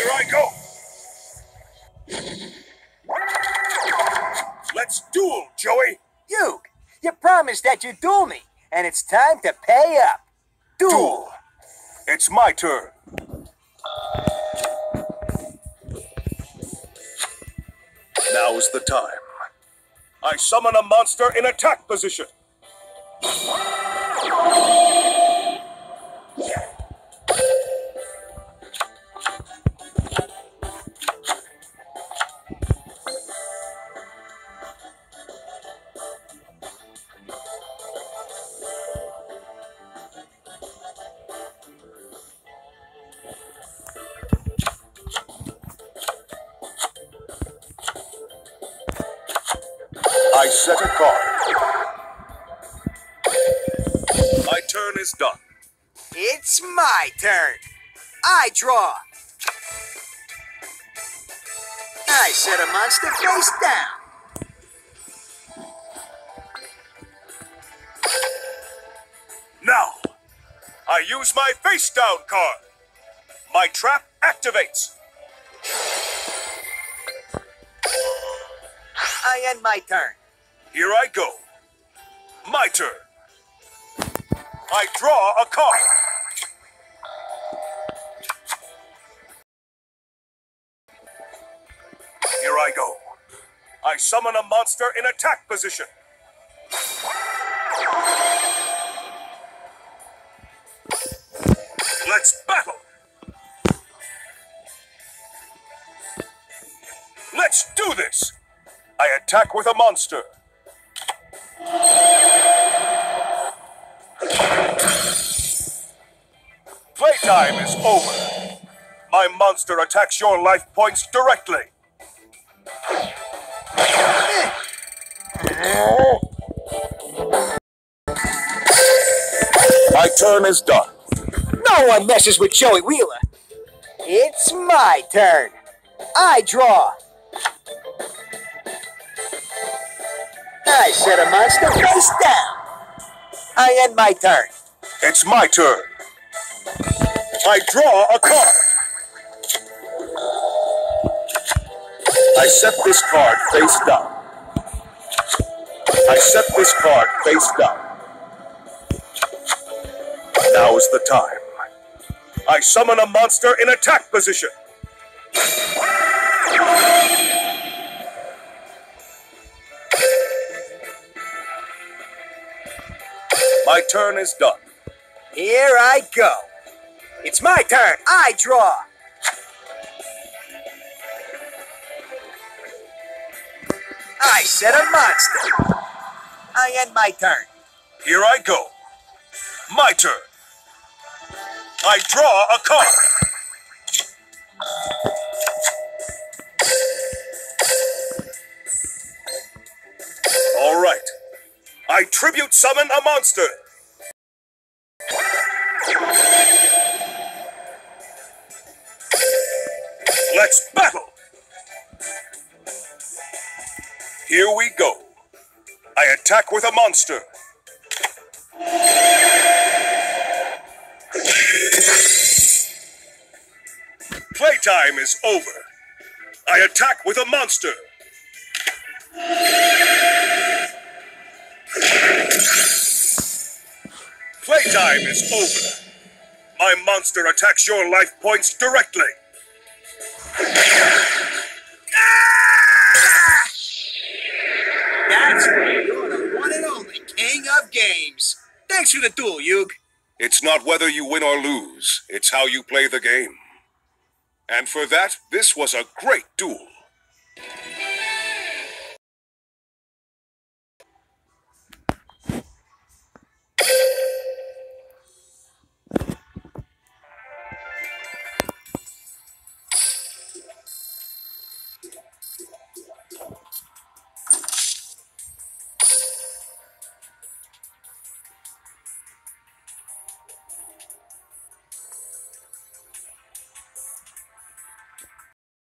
Here I go! Let's duel, Joey! You! You promised that you'd duel me, and it's time to pay up! Duel! duel. It's my turn! Now's the time. I summon a monster in attack position! Set a card. My turn is done. It's my turn. I draw. I set a monster face down. Now, I use my face down card. My trap activates. I end my turn. Here I go. My turn. I draw a card. Here I go. I summon a monster in attack position. Let's battle. Let's do this. I attack with a monster. Playtime is over. My monster attacks your life points directly. My turn is done. No one messes with Joey Wheeler. It's my turn. I draw. I set a monster face down. I end my turn. It's my turn. I draw a card. I set this card face down. I set this card face down. Now is the time. I summon a monster in attack position. My turn is done. Here I go. It's my turn. I draw. I set a monster. I end my turn. Here I go. My turn. I draw a card. I tribute summon a monster. Let's battle. Here we go. I attack with a monster. Playtime is over. I attack with a monster. Playtime is over. My monster attacks your life points directly. Ah! That's right. You're the one and only king of games. Thanks for the duel, Yug. It's not whether you win or lose, it's how you play the game. And for that, this was a great duel.